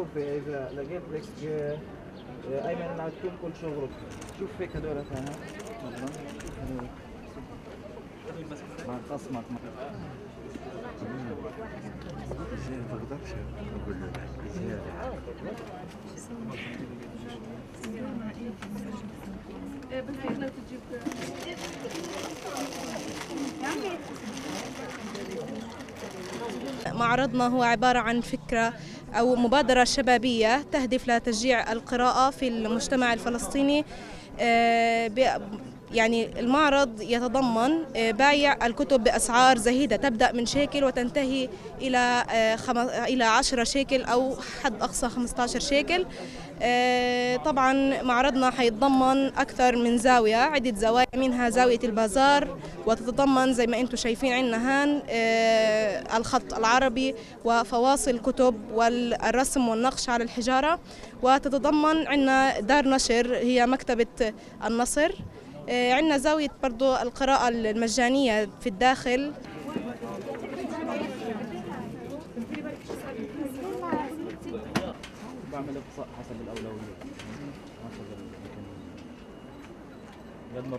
شوف إذا لقيت لك آه، ايمن مكتوب كل شغلك. شوف هيك هذول هذول مع خصمك ما أقول له معرضنا هو عبارة عن فكرة أو مبادرة شبابية تهدف لتشجيع القراءة في المجتمع الفلسطيني آه، يعني المعرض يتضمن آه، بيع الكتب بأسعار زهيدة. تبدأ من شيكل وتنتهي إلى آه، إلى 10 شيكل أو حد أقصى 15 شيكل. آه، طبعا معرضنا حيتضمن أكثر من زاوية عدة زوايا منها زاوية البازار وتتضمن زي ما أنتم شايفين عندنا هان الخط العربي وفواصل الكتب والرسم والنقش على الحجارة. وتتضمن عندنا دار نشر هي مكتبة النصر. عندنا زاوية برضو القراءة المجانية في الداخل. بعمل إقصاء حسب الأولوية. حسب قد ما